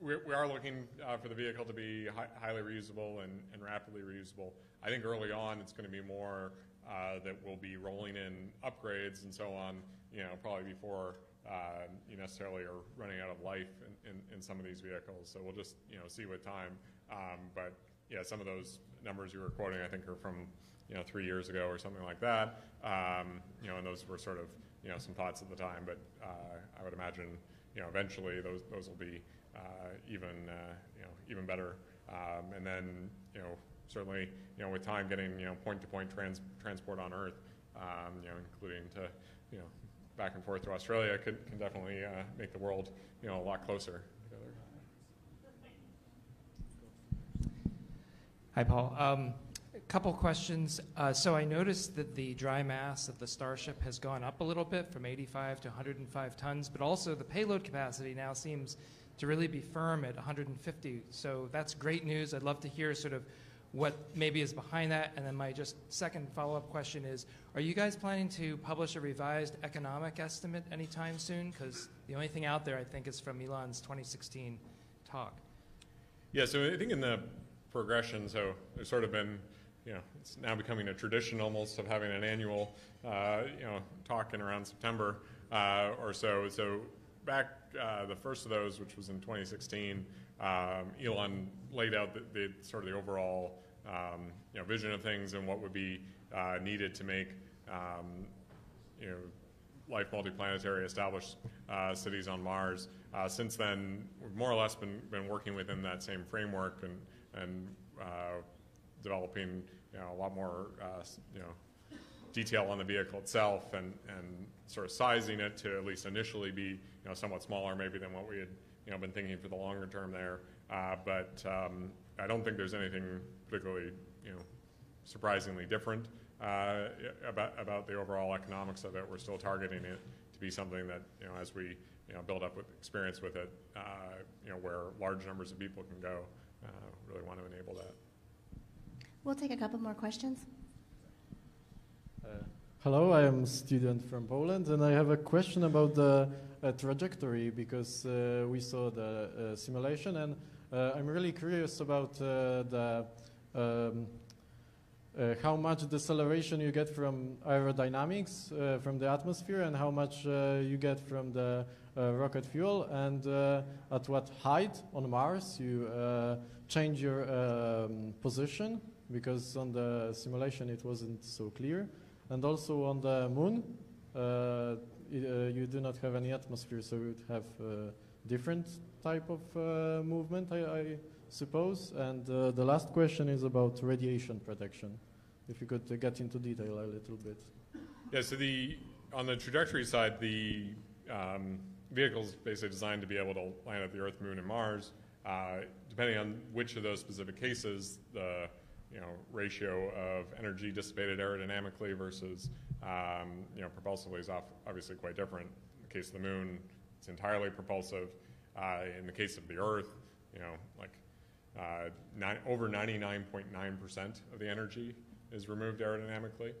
S1: we, we are looking uh, for the vehicle to be hi- highly reusable and, and rapidly reusable. I think early on it's going to be more uh, that we'll be rolling in upgrades and so on. You know, probably before uh, you necessarily are running out of life in, in, in some of these vehicles. So we'll just you know see with time. Um, but yeah, some of those numbers you were quoting, I think, are from you know three years ago or something like that. Um, you know, and those were sort of you know some thoughts at the time. But uh, I would imagine you know eventually those those will be uh, even uh, you know even better. Um, and then you know certainly you know with time getting you know point to point trans transport on Earth, um, you know including to you know back and forth to Australia can definitely uh, make the world you know a lot closer together.
S11: Hi, Paul. Um, a couple questions. Uh, so I noticed that the dry mass of the Starship has gone up a little bit from 85 to 105 tons, but also the payload capacity now seems to really be firm at 150. So that's great news. I'd love to hear sort of what maybe is behind that. And then my just second follow-up question is, are you guys planning to publish a revised economic estimate anytime soon? Because the only thing out there, I think, is from Elon's 2016 talk.
S1: Yeah, so I think in the progression, so there's sort of been, you know, it's now becoming a tradition almost of having an annual, uh, you know, talk in around September uh, or so. So back uh, the first of those, which was in 2016, um, Elon laid out the, the, sort of the overall, um, you know, vision of things and what would be uh, needed to make, um, you know, life multiplanetary, established uh, cities on Mars. Uh, since then, we've more or less been, been working within that same framework and, and uh, developing you know, a lot more uh, you know, detail on the vehicle itself and, and sort of sizing it to at least initially be you know, somewhat smaller maybe than what we had you know, been thinking for the longer term there. Uh, but um, I don't think there's anything particularly you know, surprisingly different uh, about, about the overall economics of it. We're still targeting it to be something that, you know, as we you know, build up with experience with it, uh, you know, where large numbers of people can go, uh, really want to enable that.
S12: We'll take a couple more questions.
S13: Uh, hello, I am a student from Poland, and I have a question about the uh, trajectory because uh, we saw the uh, simulation, and Uh, I'm really curious about uh, the um, uh, how much deceleration you get from aerodynamics from the atmosphere, and how much you get from the rocket fuel, and at what height on Mars you change your um, position because on the simulation it wasn't so clear. And also on the moon, uh, it, uh, you do not have any atmosphere, so you would have different type of uh, movement, I, I, suppose. And uh, the last question is about radiation protection. If you could uh, get into detail a little bit.
S1: Yeah, so the on the trajectory side, the um, vehicle's basically designed to be able to land at the Earth, Moon, and Mars. Uh, depending on which of those specific cases, the you know, ratio of energy dissipated aerodynamically versus, um, you know, propulsively is obviously quite different. In the case of the moon, it's entirely propulsive. Uh, in the case of the Earth, you know, like uh, nine, over 99.9% of the energy is removed aerodynamically.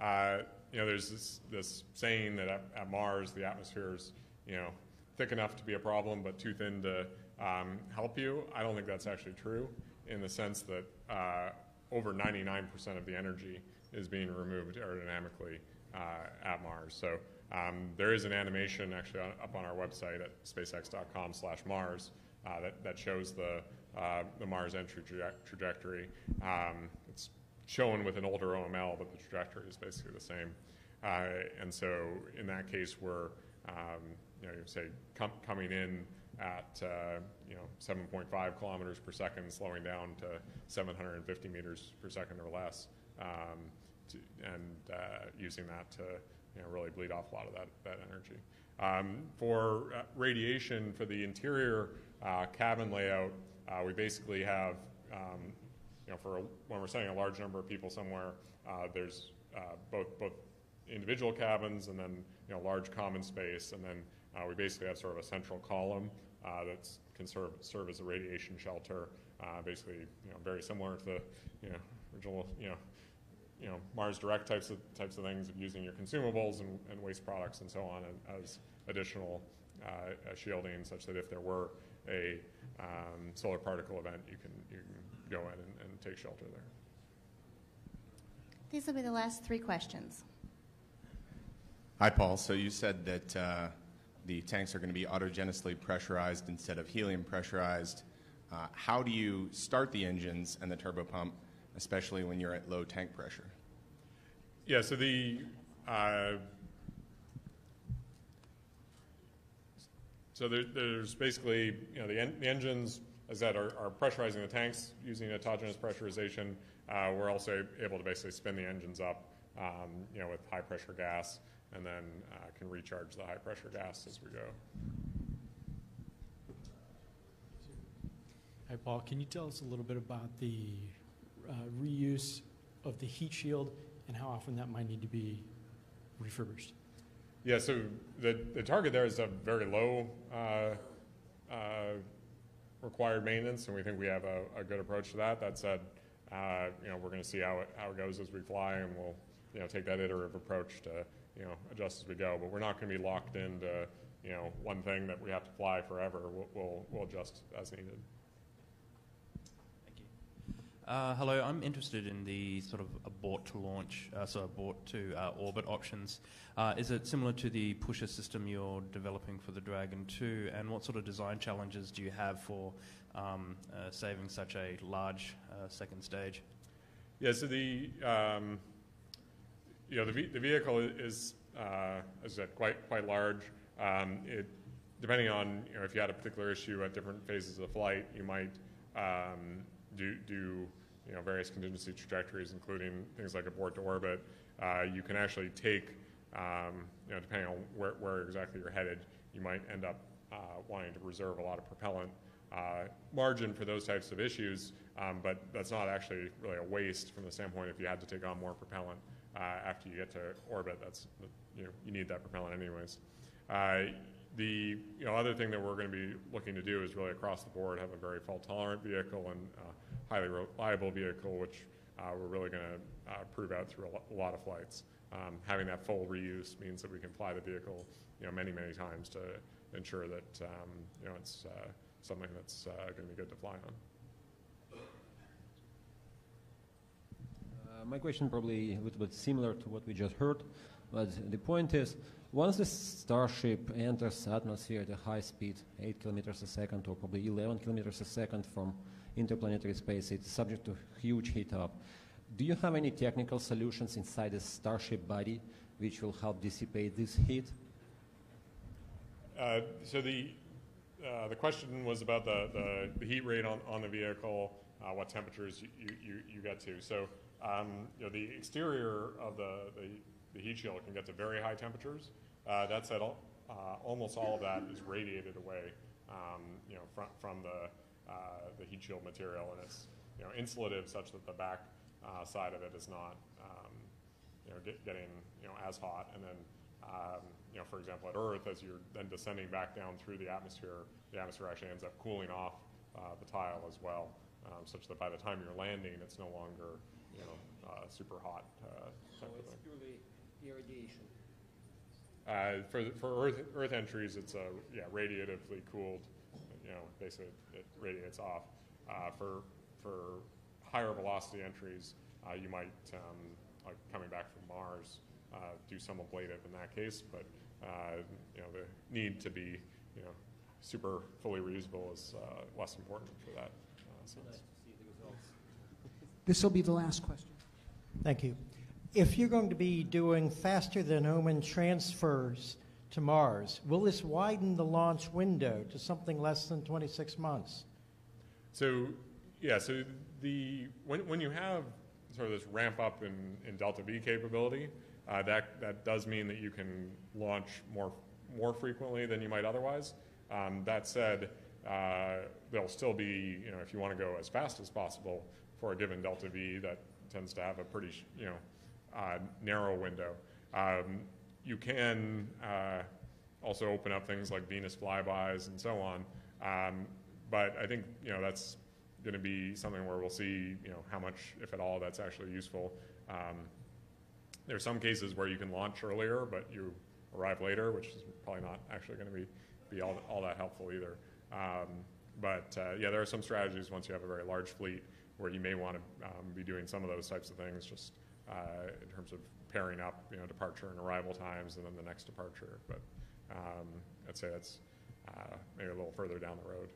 S1: Uh, you know, there's this, this saying that at, at, Mars the atmosphere is, you know, thick enough to be a problem but too thin to um, help you. I don't think that's actually true in the sense that uh, over 99% of the energy is being removed aerodynamically uh, at Mars. So um, there is an animation actually up on our website at spacex.com slash Mars uh, that, that shows the uh, the Mars entry traje- trajectory. Um, it's shown with an older OML, but the trajectory is basically the same. Uh, and so in that case, we're um, you know, say com- coming in at uh, you know 7.5 kilometers per second, slowing down to 750 meters per second or less, um, to, and uh, using that to you know, really bleed off a lot of that, that energy. Um, for uh, radiation for the interior uh, cabin layout, uh, we basically have um, you know for a, when we're sending a large number of people somewhere, uh, there's both both individual cabins and then you know large common space, and then uh, we basically have sort of a central column uh, that can serve, serve as a radiation shelter. uh, basically, you know, very similar to the, you know, original, you know, you know, Mars Direct types of types of things of using your consumables and, and waste products and so on as additional uh, uh, shielding, such that if there were a um, solar particle event, you can you can go in and, and take shelter there.
S12: These will be the last three questions.
S14: Hi, Paul. So you said that uh, the tanks are going to be autogenously pressurized instead of helium pressurized. Uh, how do you start the engines and the turbopump, especially when you're at low tank pressure?
S1: Yeah, so the uh, so there, there's basically you know the, en- the engines as that are, are, pressurizing the tanks using autogenous pressurization. Uh, we're also able to basically spin the engines up, um, you know, with high pressure gas, and then uh, can recharge the high pressure gas as we go.
S15: Hi, Paul. Can you tell us a little bit about the uh, reuse of the heat shield and how often that might need to be refurbished?
S1: Yeah, so the, the target there is a very low uh, uh, required maintenance, and we think we have a, a good approach to that. That said, uh, you know, we're going to see how it, how it goes as we fly, and we'll, you know, take that iterative approach to, you know, adjust as we go. But we're not going to be locked into, you know, one thing that we have to fly forever. We'll, we'll, we'll adjust as needed.
S16: Uh, hello, I'm interested in the sort of abort to launch, uh, so abort to uh, orbit options. Uh, is it similar to the pusher system you're developing for the Dragon 2? And what sort of design challenges do you have for um, uh, saving such a large uh, second stage?
S1: Yeah, so the um, you know the, v- the vehicle is, as I said, quite quite large. Um, it depending on you know if you had a particular issue at different phases of the flight, you might um, do, do you know, various contingency trajectories, including things like abort to orbit. Uh, you can actually take, um, you know, depending on where, where, exactly you're headed, you might end up uh, wanting to reserve a lot of propellant uh, margin for those types of issues, um, but that's not actually really a waste from the standpoint if you had to take on more propellant uh, after you get to orbit. That's you know you need that propellant anyways. Uh, the you know, other thing that we're going to be looking to do is really across the board have a very fault tolerant vehicle and uh, highly reliable vehicle, which uh, we're really going to uh, prove out through a, lo- a lot of flights. Um, having that full reuse means that we can fly the vehicle you know, many, many times to ensure that um, you know, it's uh, something that's uh, going to be good to fly on.
S17: My question probably a little bit similar to what we just heard, but the point is, once the Starship enters atmosphere at a high speed, 8 kilometers a second or probably 11 kilometers a second from interplanetary space, it's subject to huge heat up. Do you have any technical solutions inside the Starship body which will help dissipate this heat?
S1: Uh, so the uh, the question was about the, the, the, heat rate on, on the vehicle, uh, what temperatures you, you, you, get to. So um, you know, the exterior of the, the, the heat shield can get to very high temperatures. Uh, that said, uh, almost all of that is radiated away, um, you know, from, from the, the heat shield material, and it's you know insulative such that the back uh, side of it is not um, you know get, getting you know as hot. And then um, you know, for example, at Earth, as you're then descending back down through the atmosphere, the atmosphere actually ends up cooling off uh, the tile as well, um, such that by the time you're landing, it's no longer you know super hot.
S17: so it's purely irradiation.
S1: Uh, for for Earth Earth entries, it's a yeah radiatively cooled. You know, basically it radiates off. Uh, for for higher velocity entries, uh, you might um, like coming back from Mars uh, do some ablative in that case, but uh, you know the need to be you know super fully reusable is uh, less important for that sense.
S2: This will be the last question.
S18: Thank you if you're going to be doing faster than human transfers to Mars, will this widen the launch window to something less than 26 months?
S1: So, yeah, so the when, when you have sort of this ramp up in, in delta V capability, uh, that, that does mean that you can launch more, more frequently than you might otherwise. Um, that said, uh, there'll still be, you know, if you want to go as fast as possible for a given delta V, that tends to have a pretty, you know, uh, narrow window. Um, you can uh, also open up things like Venus flybys and so on. Um, but I think you know that's going to be something where we'll see, you know, how much, if at all, that's actually useful. Um, there are some cases where you can launch earlier, but you arrive later, which is probably not actually going to be, be all, all that helpful either. Um, but uh, yeah, there are some strategies once you have a very large fleet where you may want to um, be doing some of those types of things, just uh, in terms of pairing up, you know, departure and arrival times, and then the next departure. But um, I'd say that's uh, maybe a little further down the road.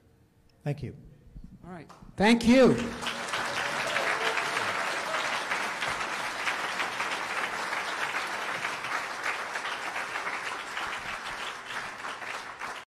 S18: Thank you.
S19: All right. Thank you.